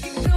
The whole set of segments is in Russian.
you know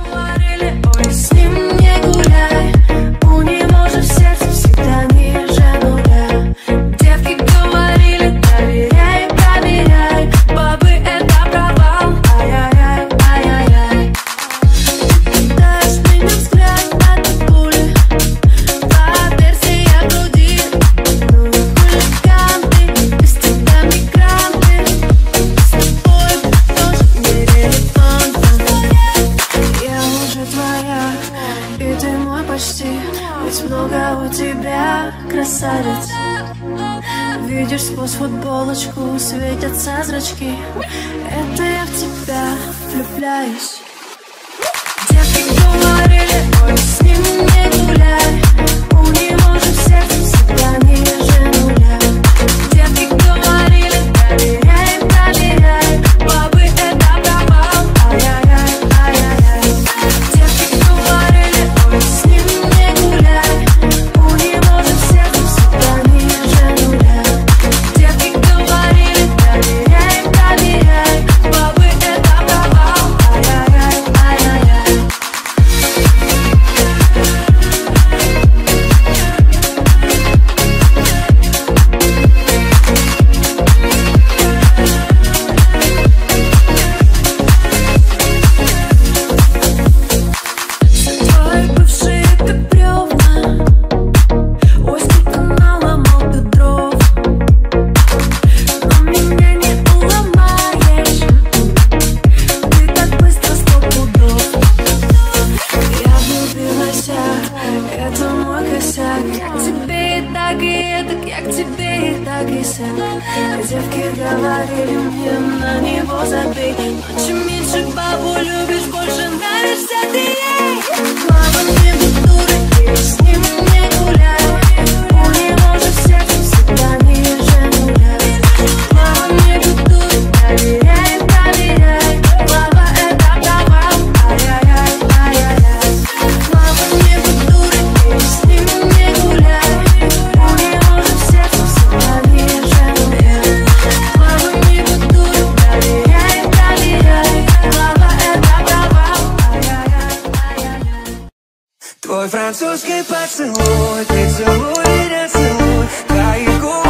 Твой французский поцелуй, ты целуй меня, целуй, да.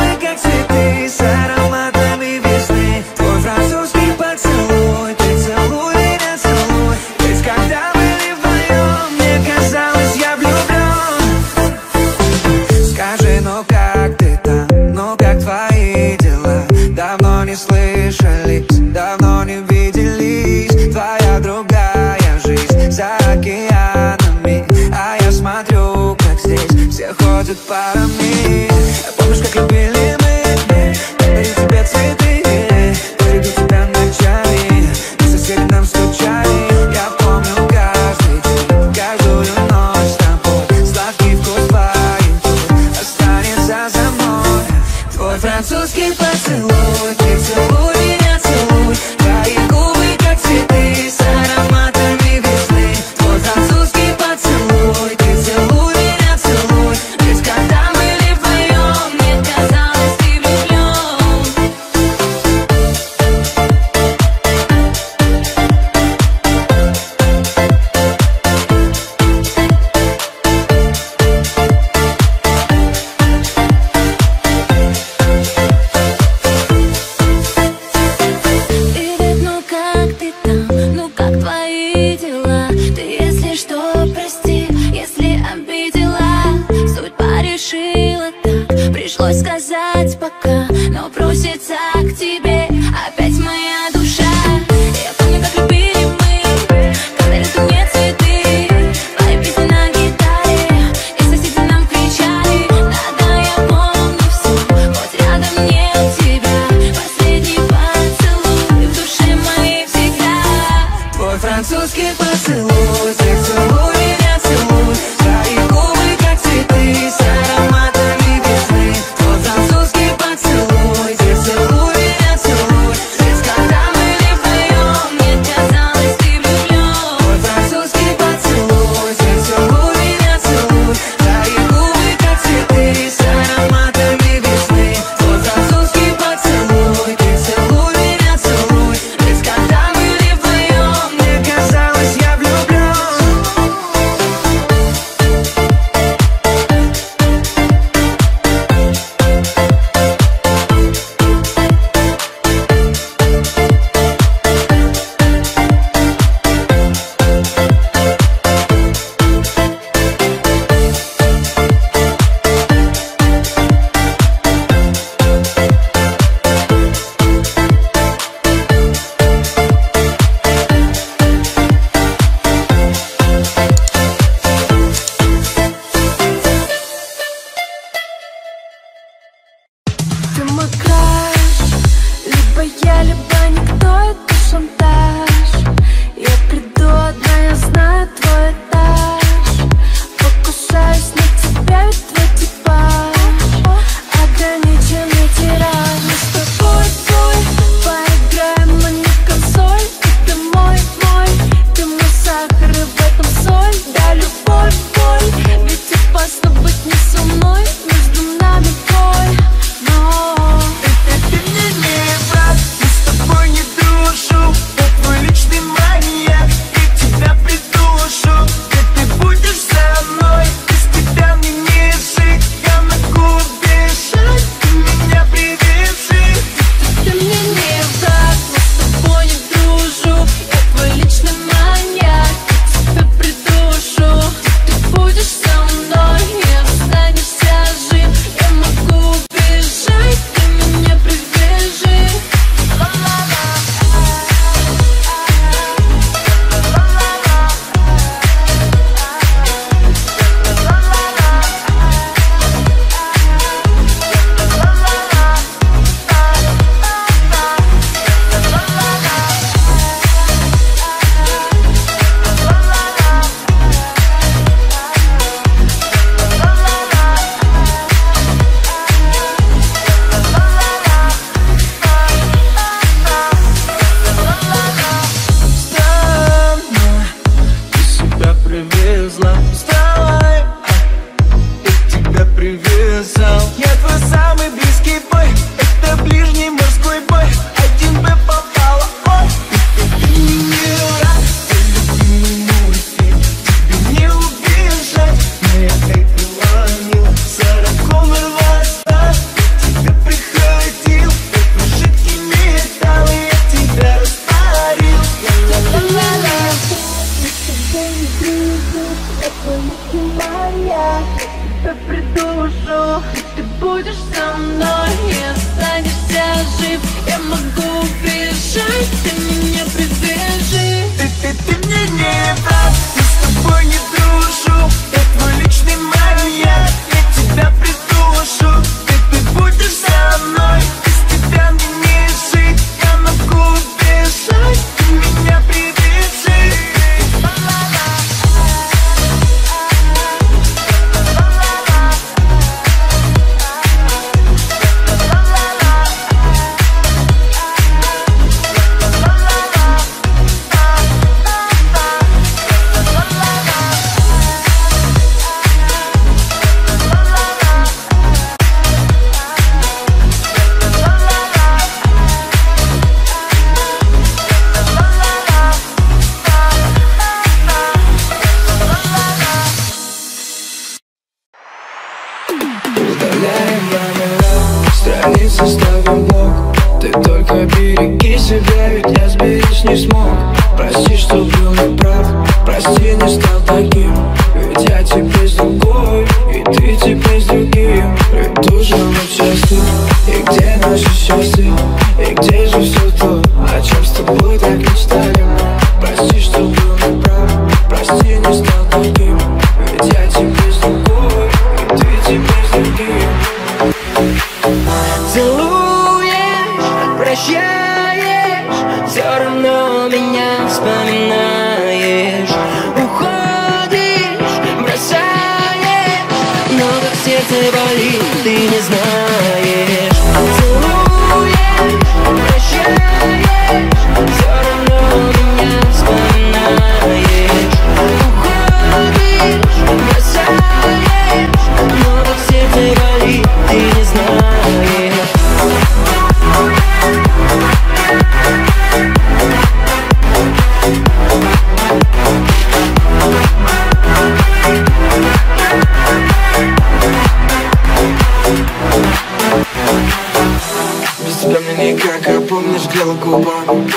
Как помнишь, гела губами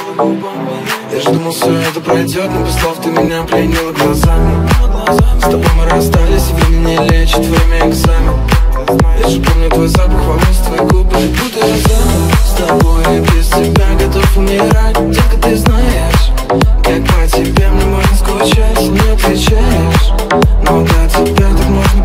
Я же думал, все это пройдет Но без слов ты меня пленила глазами. С тобой мы расстались, и время не лечит, время экзамен. Я же помню твой запах волос, твои губы Буду я заново с тобой и без тебя готов умирать Только ты знаешь, как по тебе мне можно скучать Не отвечаешь, но до тебя так можно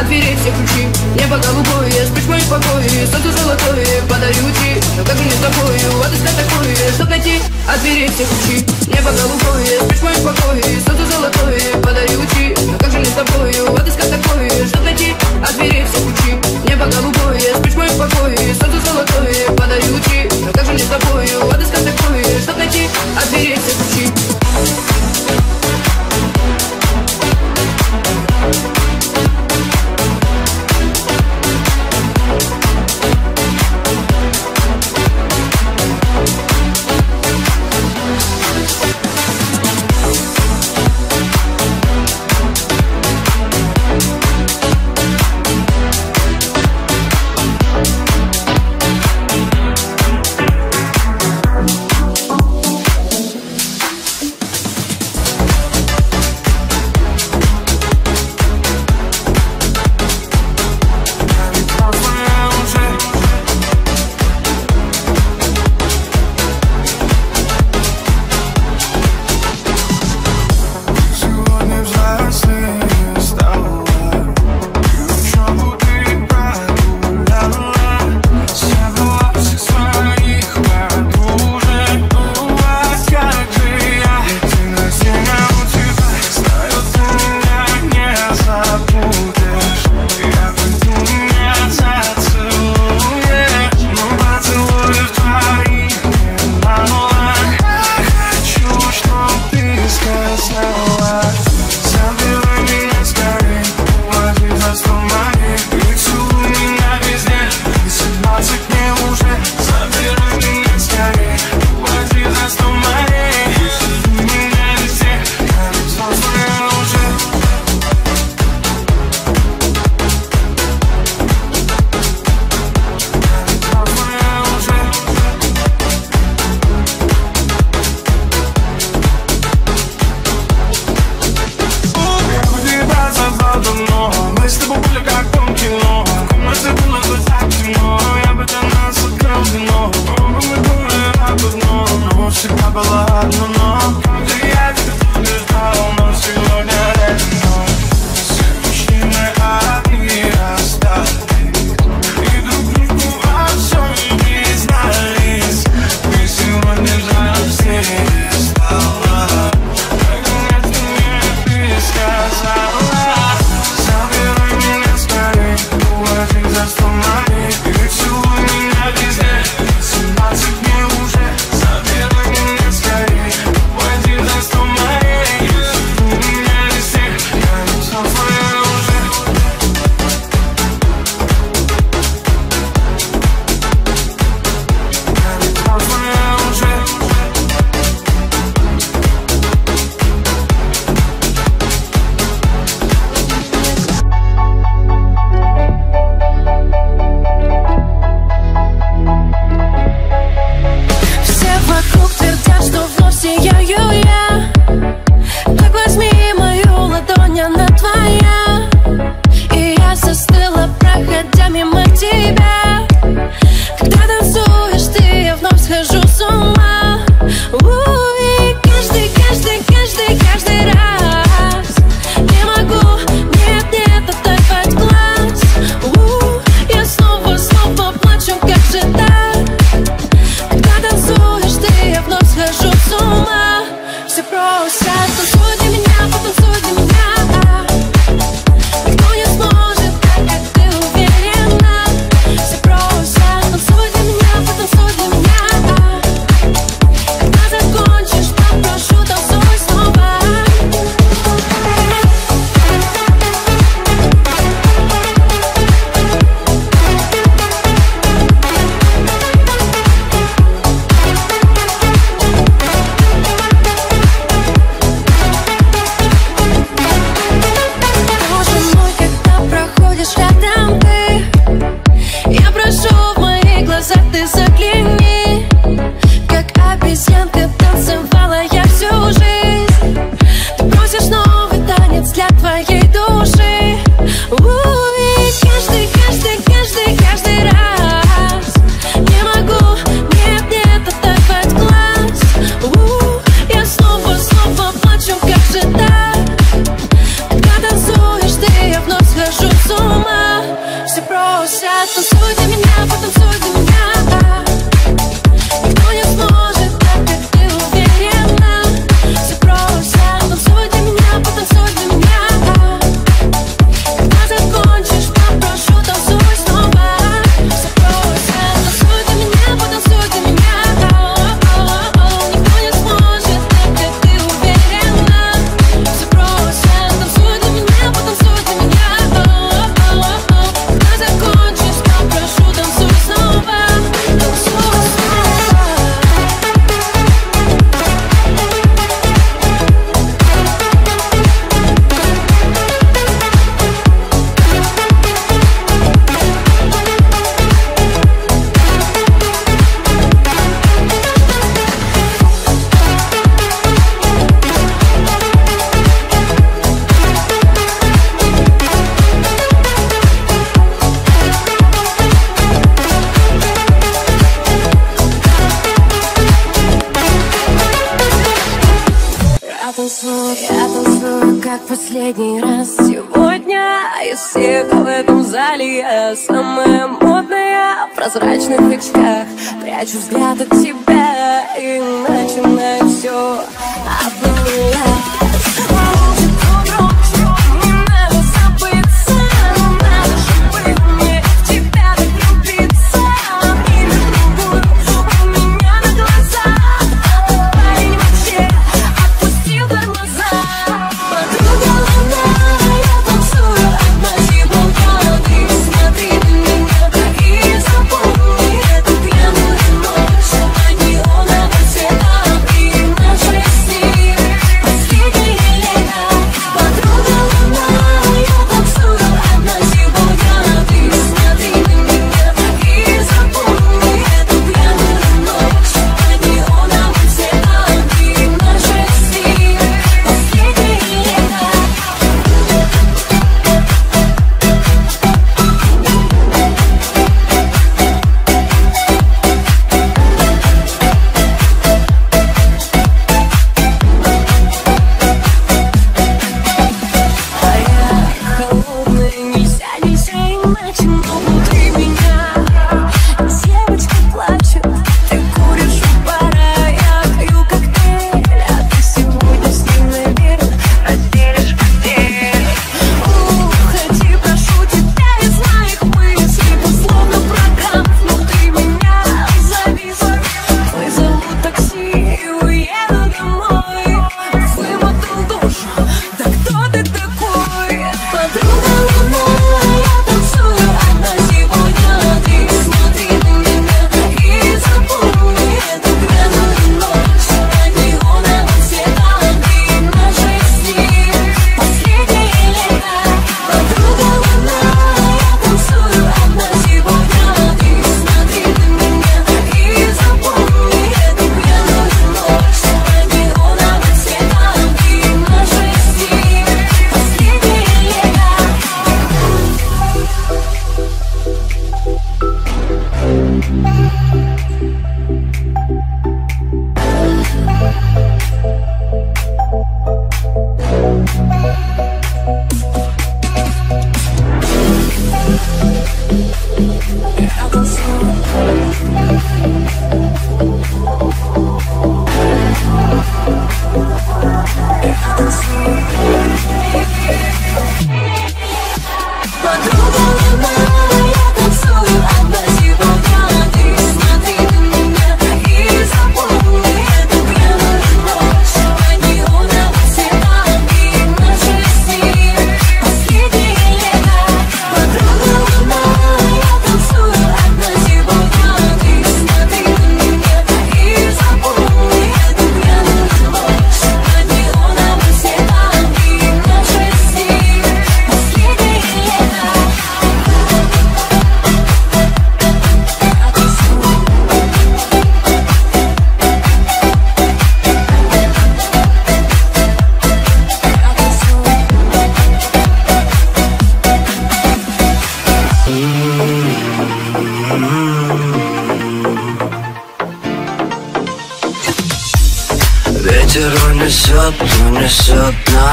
от дверей все ключи. Небо голубое, спишь мои покои. Солнце золотое, подарю тебе. Но как же не с тобою, отыскать такое. Чтоб найти от дверей все ключи. Небо голубое, спишь мои покои. Солнце золотое, подарю тебе. Но как же не с тобою, отыскать такое. Чтоб найти от дверей все ключи. Небо голубое, спишь мои покои. Солнце золотое, подарю тебе. Но как же не с тобою, отыскать такое. Чтоб найти от дверей все ключи.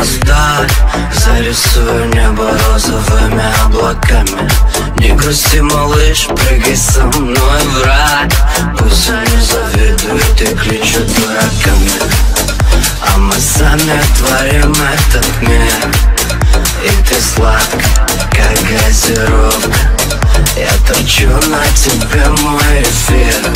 Вдаль Зарисую небо розовыми облаками. Не грусти, малыш, прыгай со мной в рай. Пусть они завидуют и кличут дураками. А мы сами творим этот мир. И ты сладко, как газировка. Я торчу на тебе мой эфир.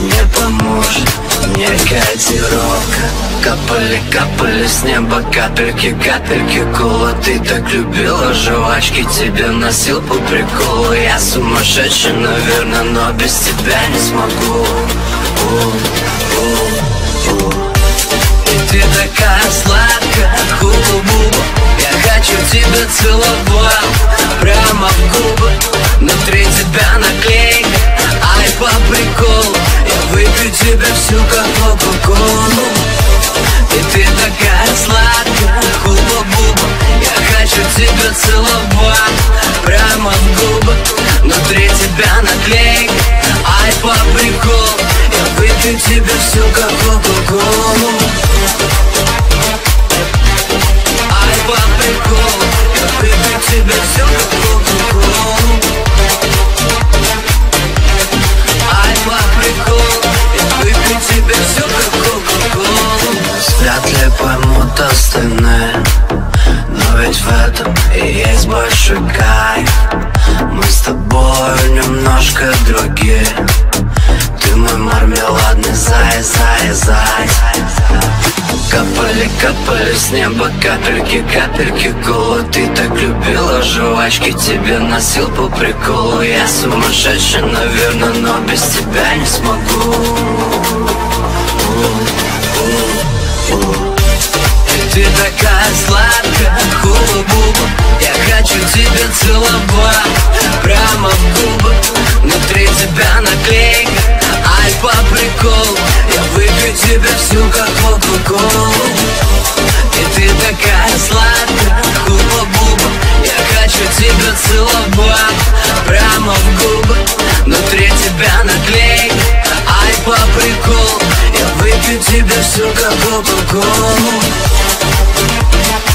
Не поможет мне котировка Капали, капали с неба капельки, капельки кола Ты так любила жвачки, тебе носил по приколу. Я сумасшедший, наверное, но без тебя не смогу. У, у, у. И ты такая сладкая, хуба-буба Я хочу тебя целовать прямо в губы Внутри тебя наклейка, ай по приколу Я выпью тебя всю как кока-колу. И ты такая сладкая, хуба-буба Я хочу тебя целовать прямо в губы. Внутри тебя наклейка, ай по приколу Я выпью тебя всю как кока-колу. Ай по приколу Я выпью тебя всю как кока-колу Ай по приколу Я выпью тебя всю как кока-колу. Вряд ли поймут Но ведь в этом и есть большой кайф. Мы с тобой немножко другие Мой мармеладный зай, зай, зай. Капали, капали с неба капельки, капельки кола Ты так любила жвачки, тебе носил по приколу. Я сумасшедший, наверное, но без тебя не смогу. Ты такая сладкая, хуба-буба Я хочу тебя целовать прямо в губы. Внутри тебя наклейка, по приколу. Я выпью тебя всю как кока-колу. И ты такая сладкая, хуба-буба Я хочу тебя целовать прямо в губы. Внутри тебя наклейка, ай по приколу. Я выпью тебя всю как кока-колу. Ай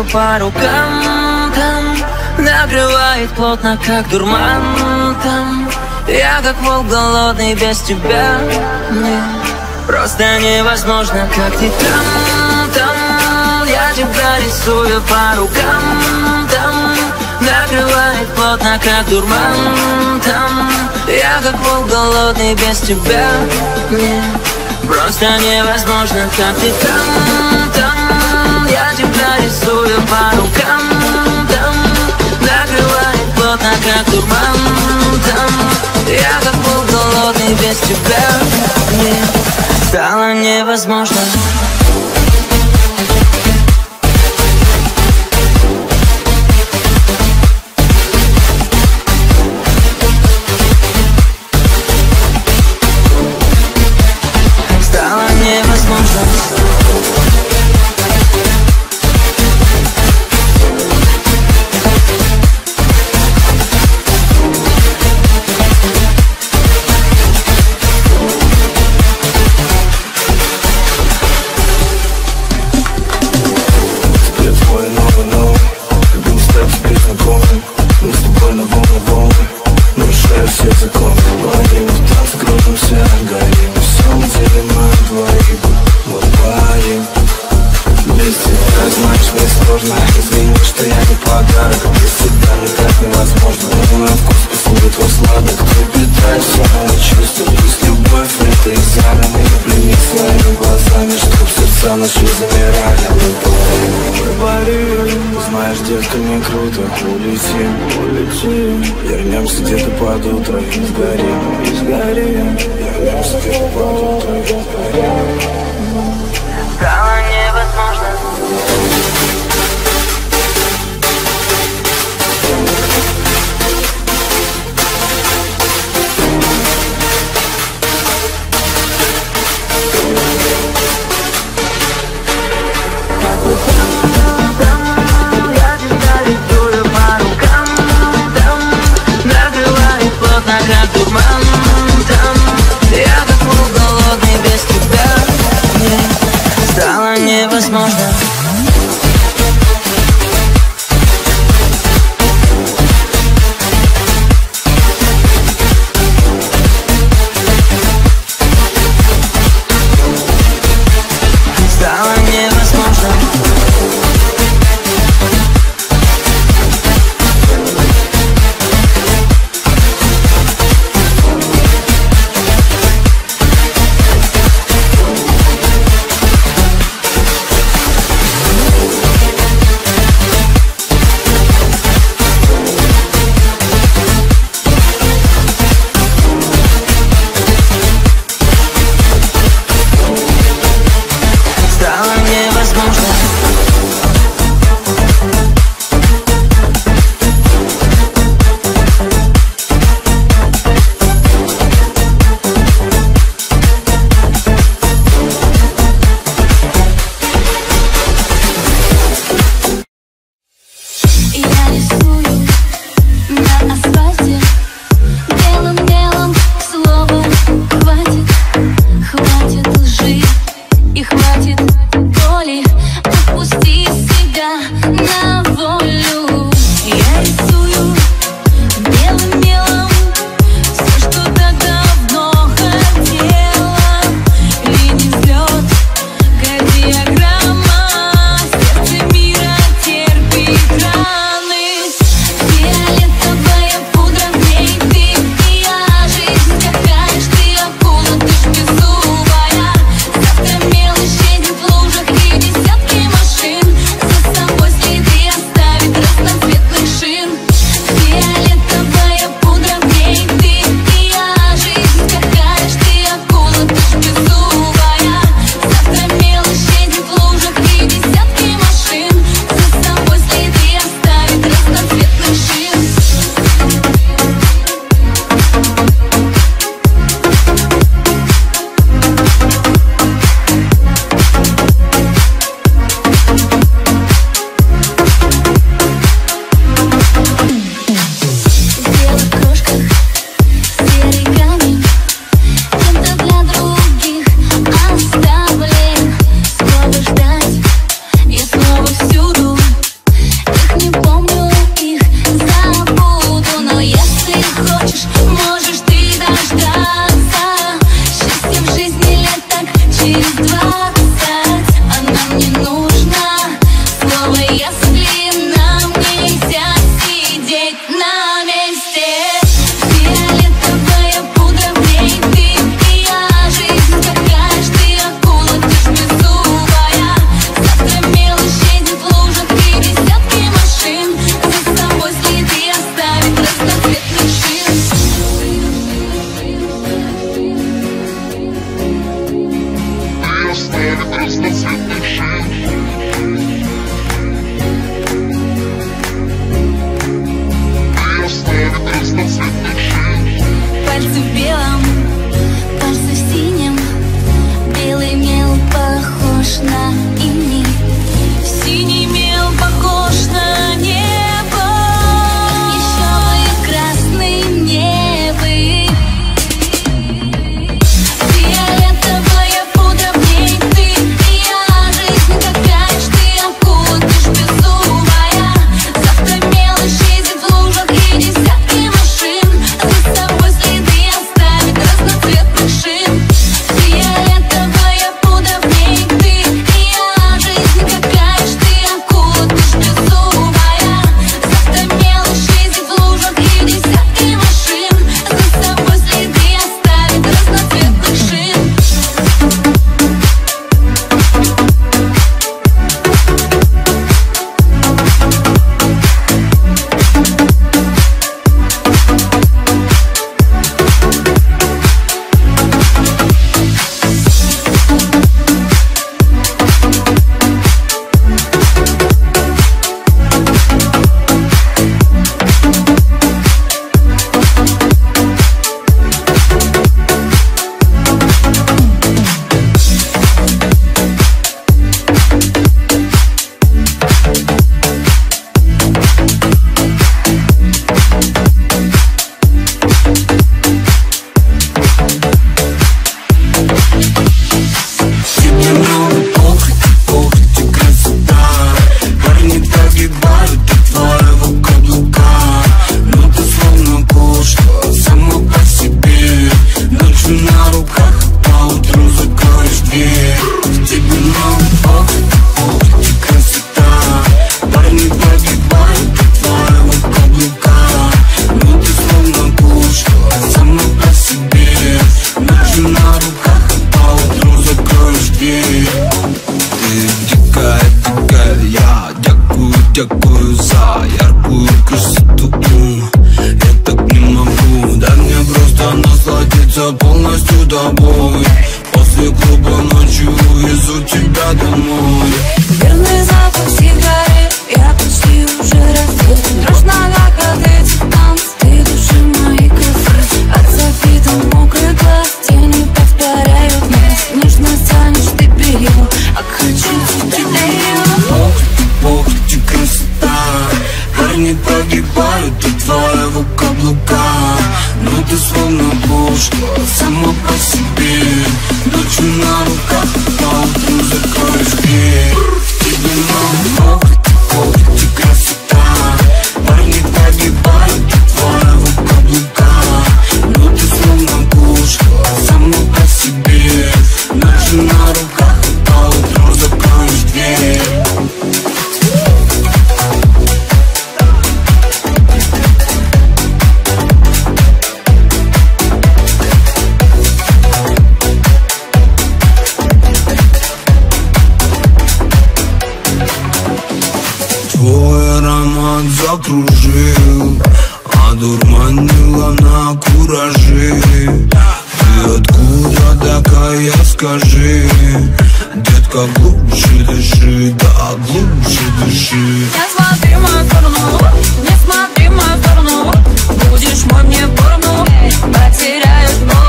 шарю по рукам там Накрывает плотно, как дурман там. Я как волк голодный без тебя Мне просто невозможно, как ты там, там. Я тебя рисую по рукам там. Накрывает плотно, как дурман там. Я как волк голодный без тебя Мне просто невозможно, как ты там, там. Танцуя по рукам, там Накрывает плотно, как дурман, там. Я как был голодный без тебя Мне стало невозможно. что я не подарок. Без тебя никак невозможно. Но на вкус письмит твой сладок. Ты питаешь все мои чувства Пусть любовь это экзамен И плени своими глазами Чтоб сердца наши замирали. Мы поговорим Знаешь, детка, не круто. Улетим, улетим. Вернемся где-то под утро И сгорим, и сгорим. Вернемся где-то под утро И сгорим. кружил Одурманила а на куражи Ты откуда такая, скажи? Детка, глубже дыши, да, глубже дыши. Не смотри в мою сторону, не смотри в мою сторону. Будешь мой мне порну, потеряешь мой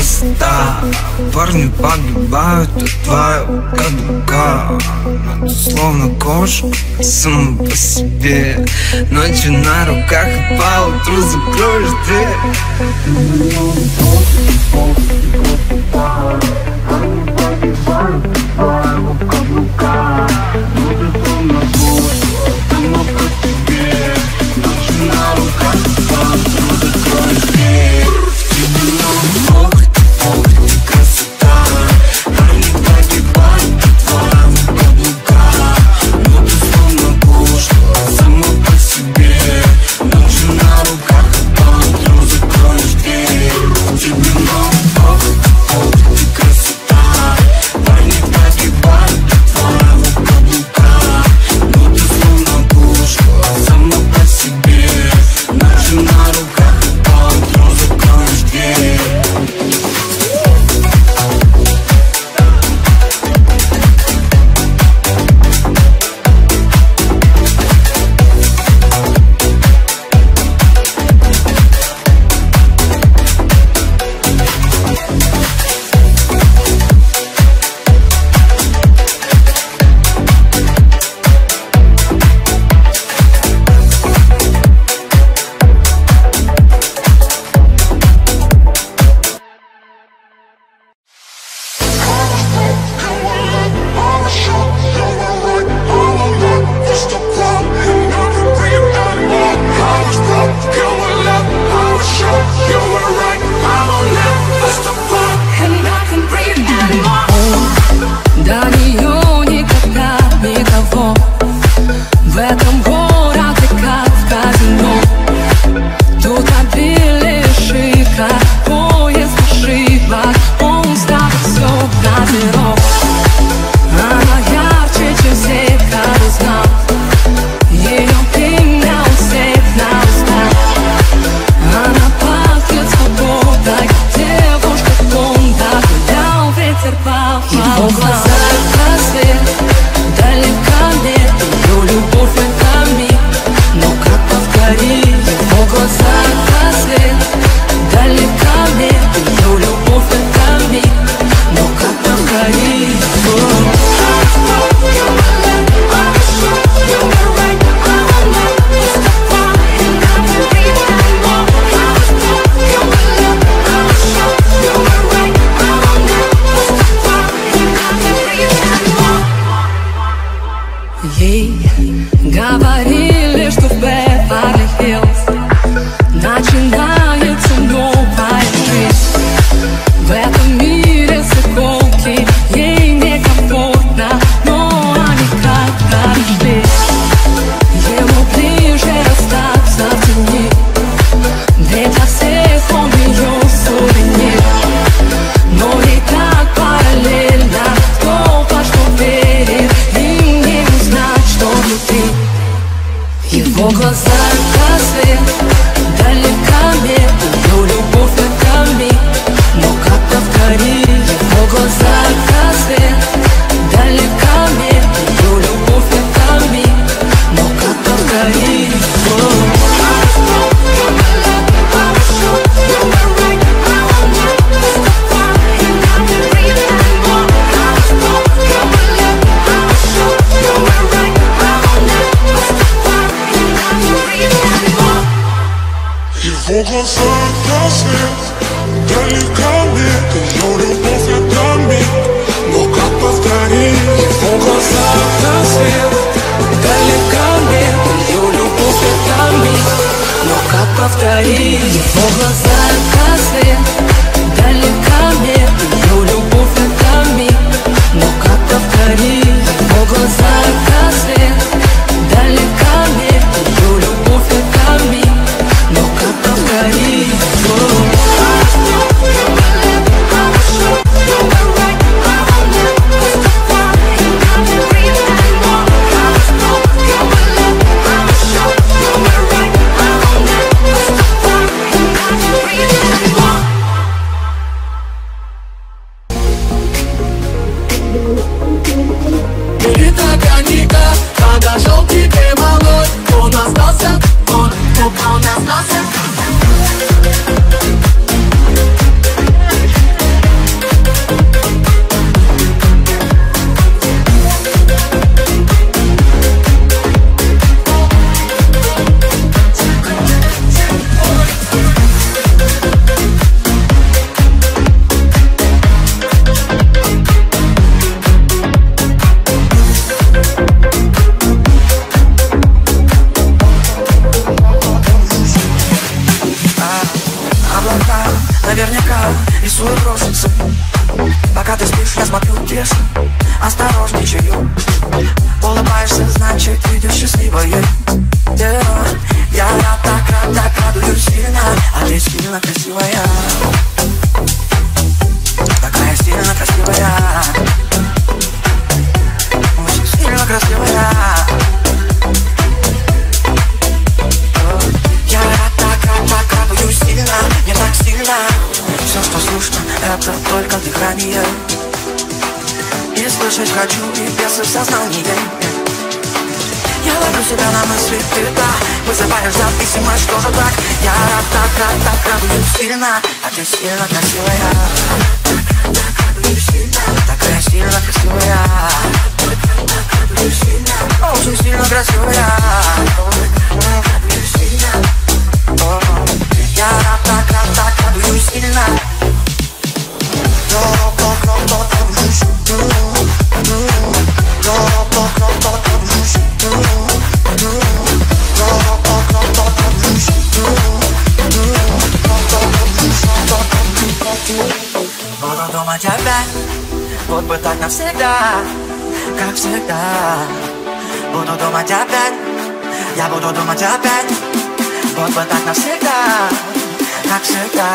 места. Парни погибают от твоего каблука словно кошка сам по себе. Ночью на руках и по утру закроешь дверь. Они погибают от твоего каблука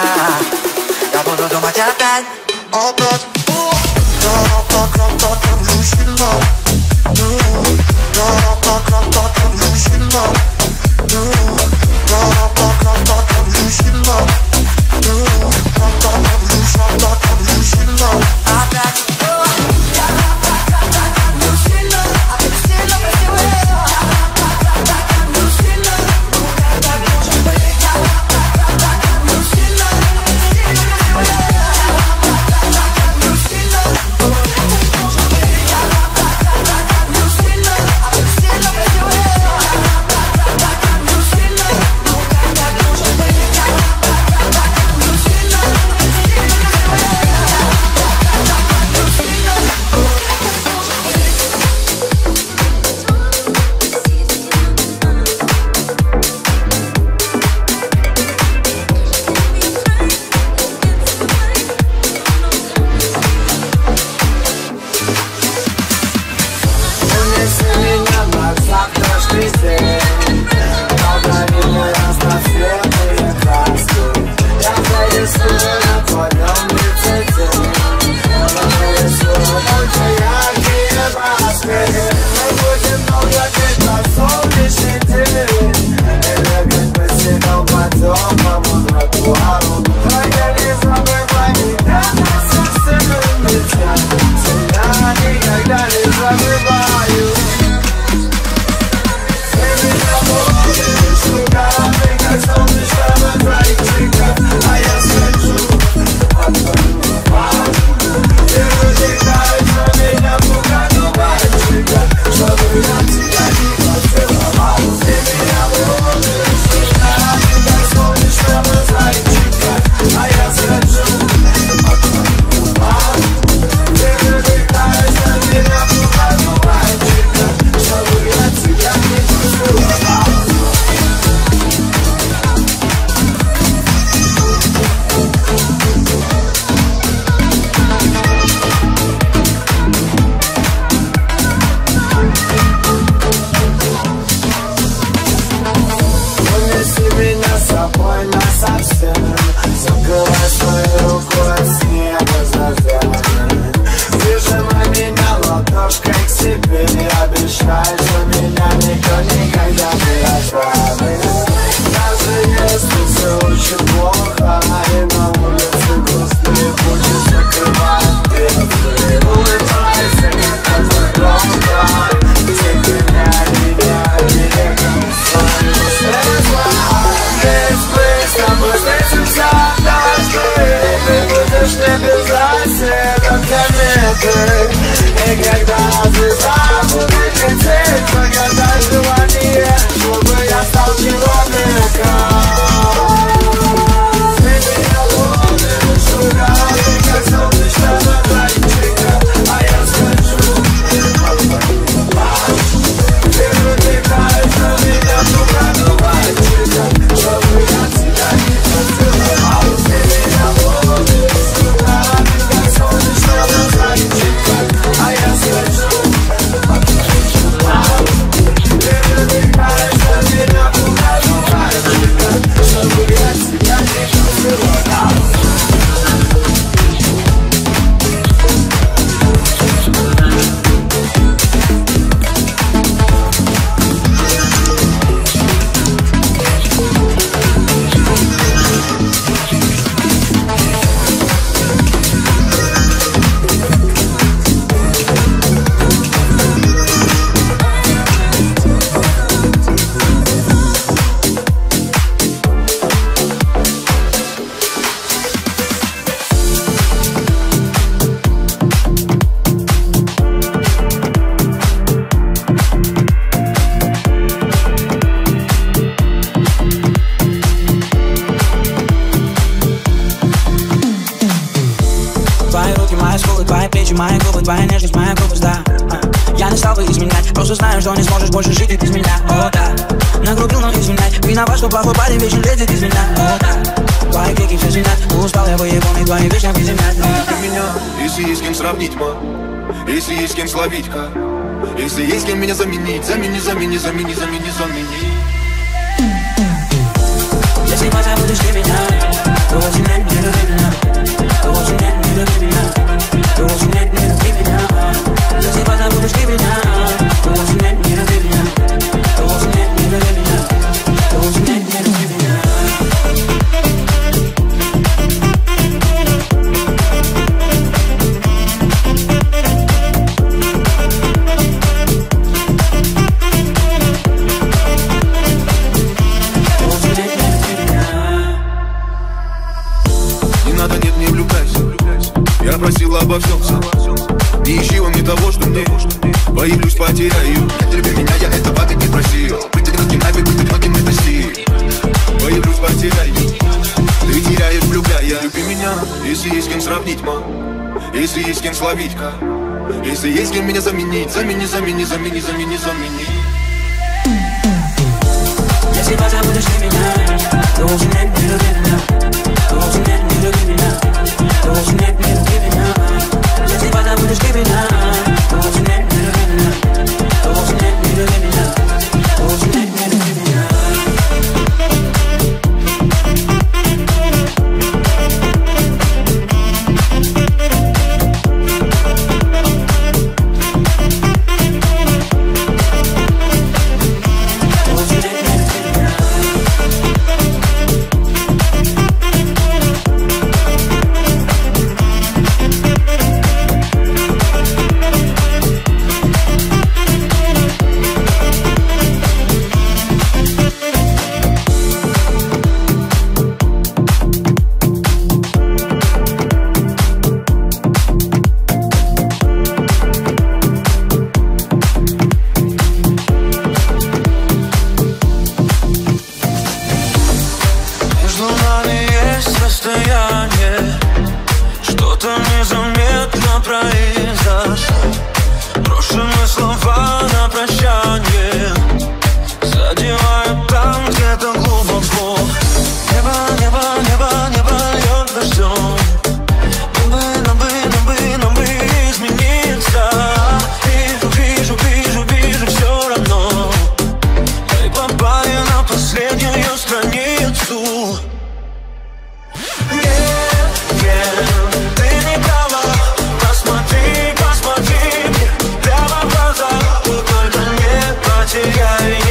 всегда Я буду думать cigarrillo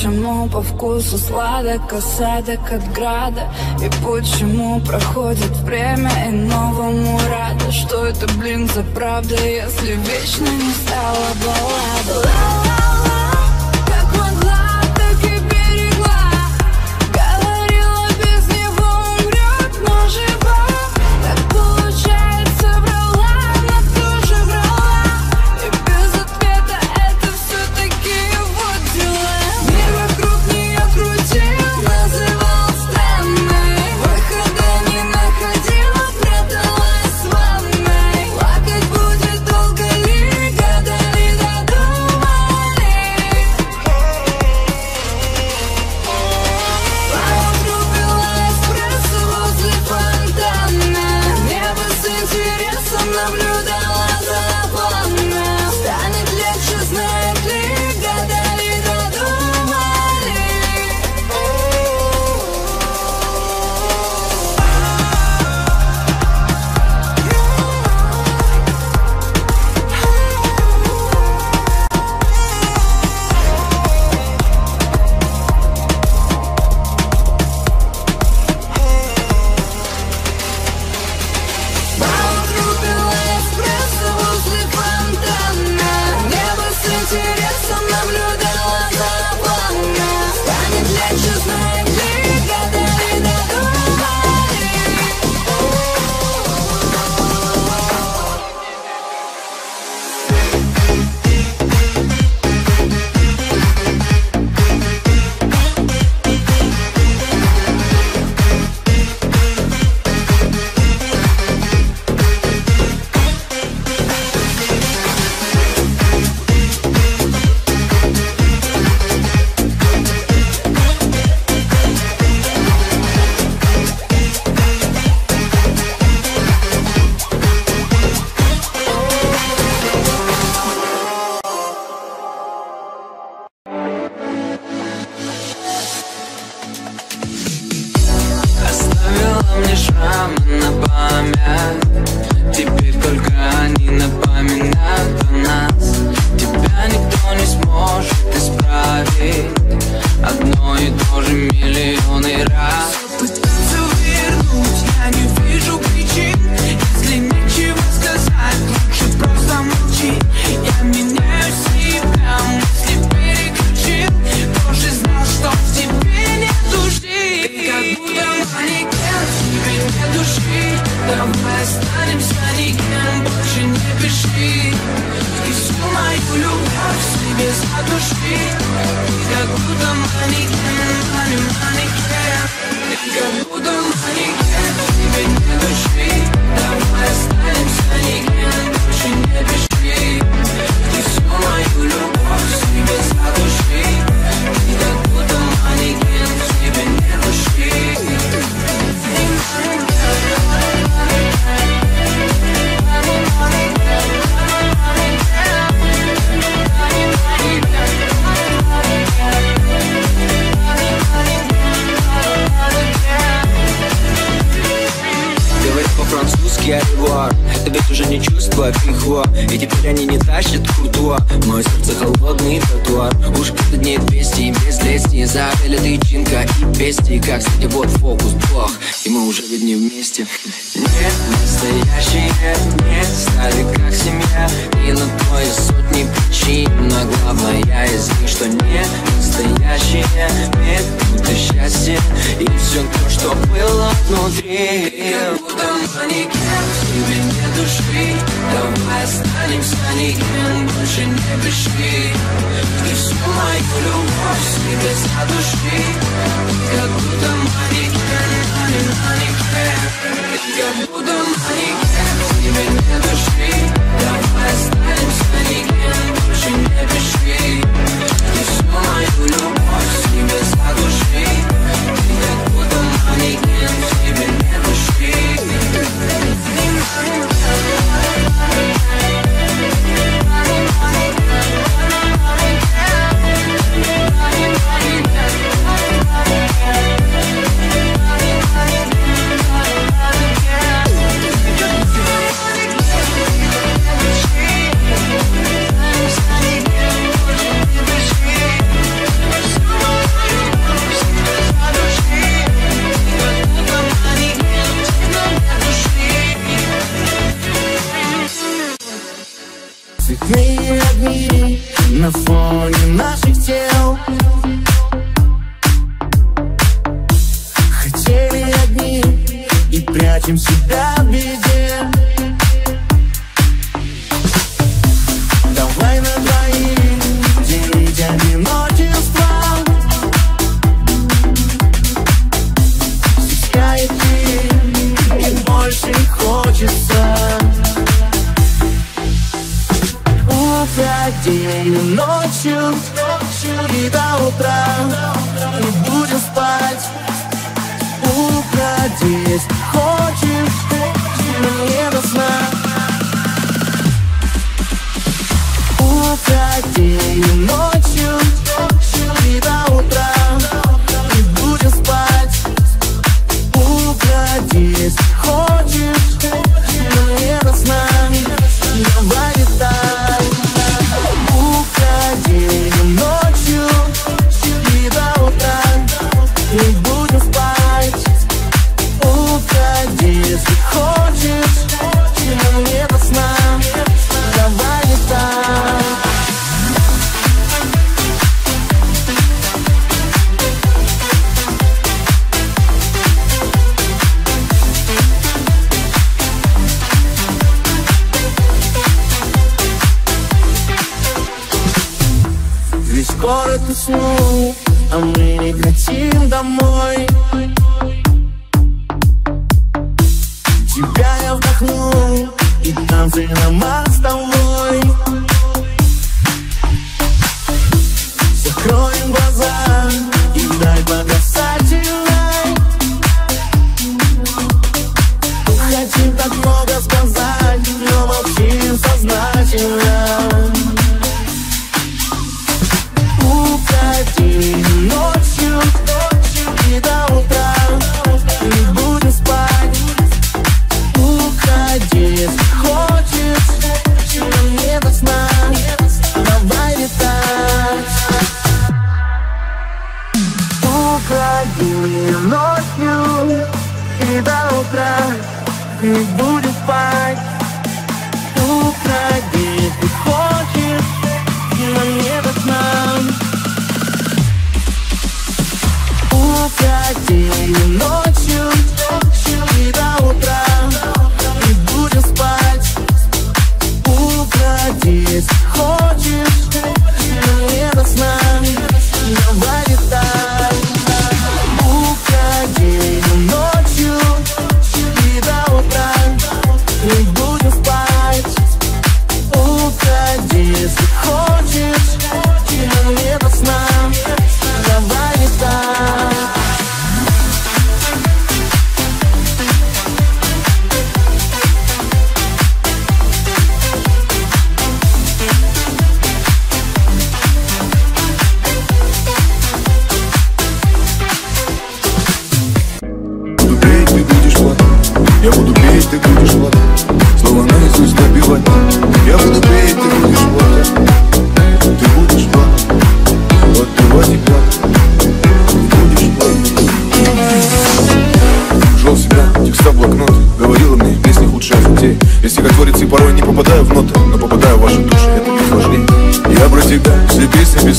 почему по вкусу сладок осадок от града? И почему проходит время и новому рада? Что это, блин, за правда, если вечно не стала баллада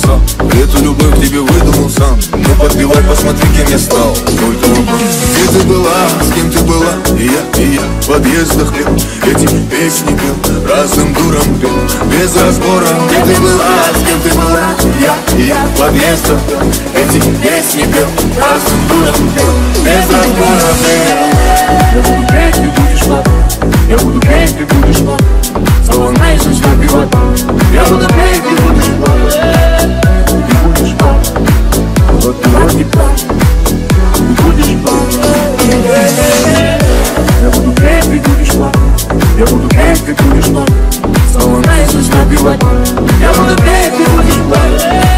сам. Эту любовь тебе выдумал сам. Не подбивай, посмотри, кем я стал. Только где ты была, с кем ты была? И я, и я в подъездах пел. Эти песни пел, разным дуром пел. Без разбора, где ты была, с кем ты была? И я, и я в подъездах пел. Эти песни пел, разным дуром пел. Без разбора, Я буду петь, ты будешь плакать. Я буду петь, ты будешь плакать. Снова наизусть напевать Я буду петь, ты будешь плакать. Потом не плачь, буду не Я буду греть, ты будешь лак Я буду греть, ты будешь лак Стала наизусть Я буду греть, ты будешь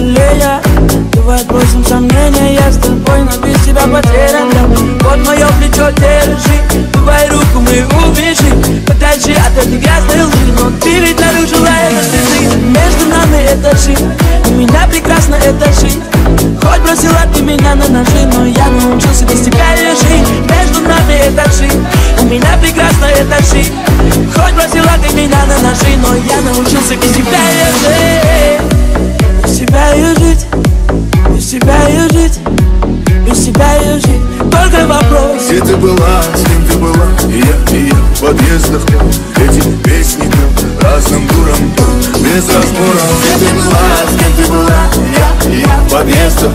аллея Давай бросим сомнения, я с тобой, но без тебя потерян. Я Вот мое плечо держи, давай руку мы убежим. Подальше от этой грязной лжи, но ты ведь нарушила этот а язык Между нами это жизнь, у меня прекрасно это жизнь. Хоть бросила ты меня на ножи, но я научился без тебя лежить. Между нами это жизнь, у меня прекрасно это жизнь. Хоть бросила ты меня на ножи, но я научился без тебя лежить. Тебя жить Без тебя жить Без тебя жить Только вопрос Где ты была, с кем ты была И я, и я в подъездах Эти песни пел разным дурам Без разбора Где ты была, с кем ты была И я, и я в подъездах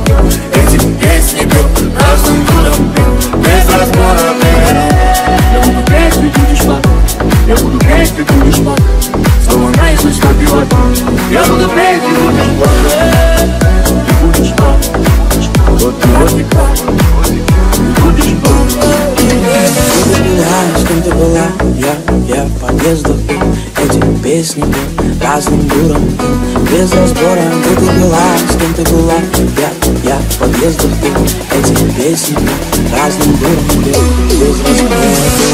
Эти песни пел разным дурам Без разбора петь, ты будешь плакать Я буду петь, ты будешь плакать Снова наизусть напевать Я буду петь, ты будешь плакать Ты будешь плакать Вот ты вот и Будешь плакать Вспоминаю, с кем ты была? Я, я в подъездах. Эти песни разным дурам. Пел Без разбора, где ты была, с кем ты была? Я, я в подъездах. Пил Эти песни разным дурам. Пел Без разбора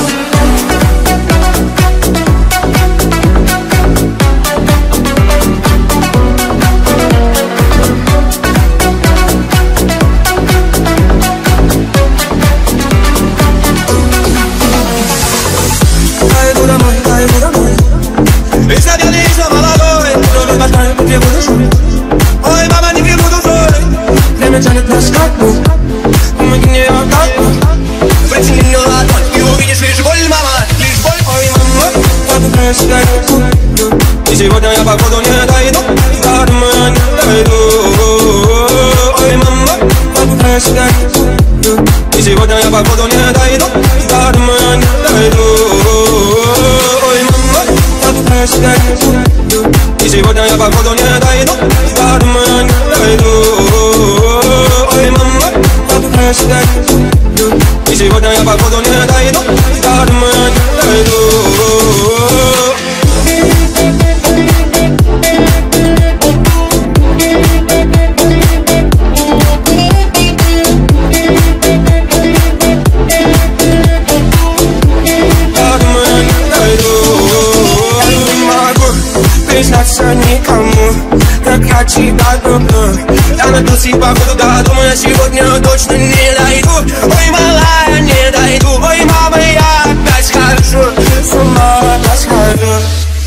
Надулся и походу до дома Я сегодня точно не дойду. Ой, малая, не дойду. Ой, мама, я опять схожу. С ума опять схожу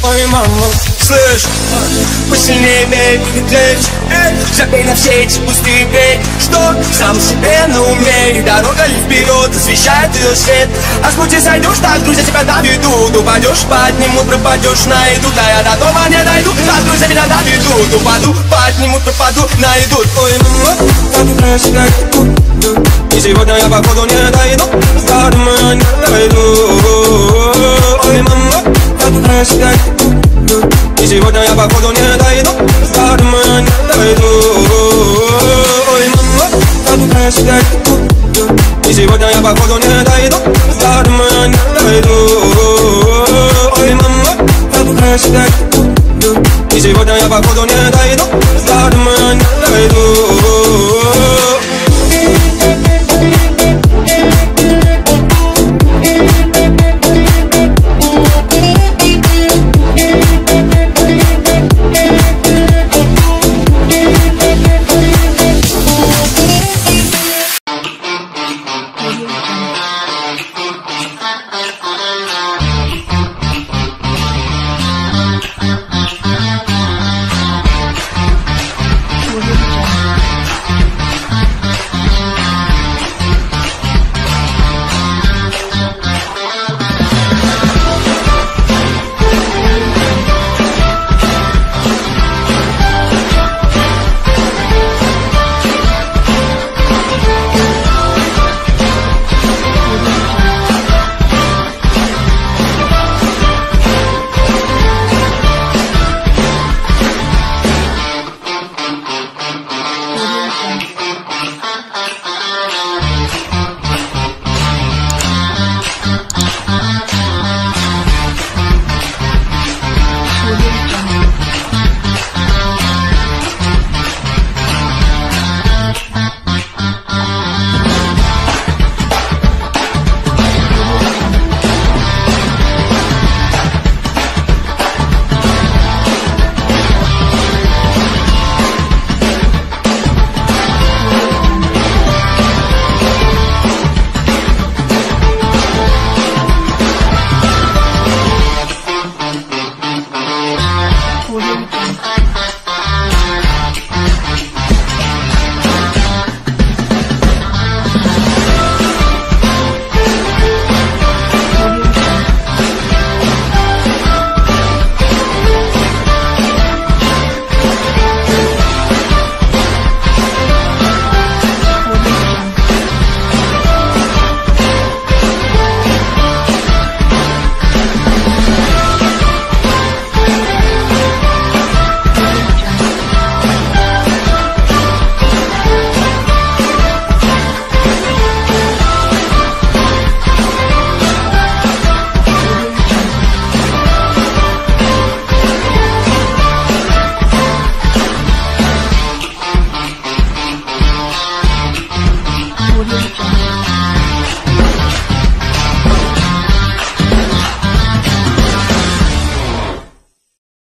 Ой, мама, слышь Посильнее бей, здесь Забей на все эти пустые бей Что сам себе на уме И дорога ли вперед освещает ее свет. А с пути сойдешь, так друзья тебя доведут Упадешь, поднимут, пропадешь, найдут Да я до дома не дойду, так друзья меня доведут Упаду, поднимут, пропаду, найдут Ой, мама, попытаюсь сигарету И сегодня я походу не дойду. До дома не дойду. Ой, мама, попытаюсь сигарету и сегодня я походу не дойду До дома я не дойду Ой, мама, попытаюсь сигарету И сегодня я походу не дойду До дома я не дойду Ой, мама, попытаюсь сигарету И сегодня я походу не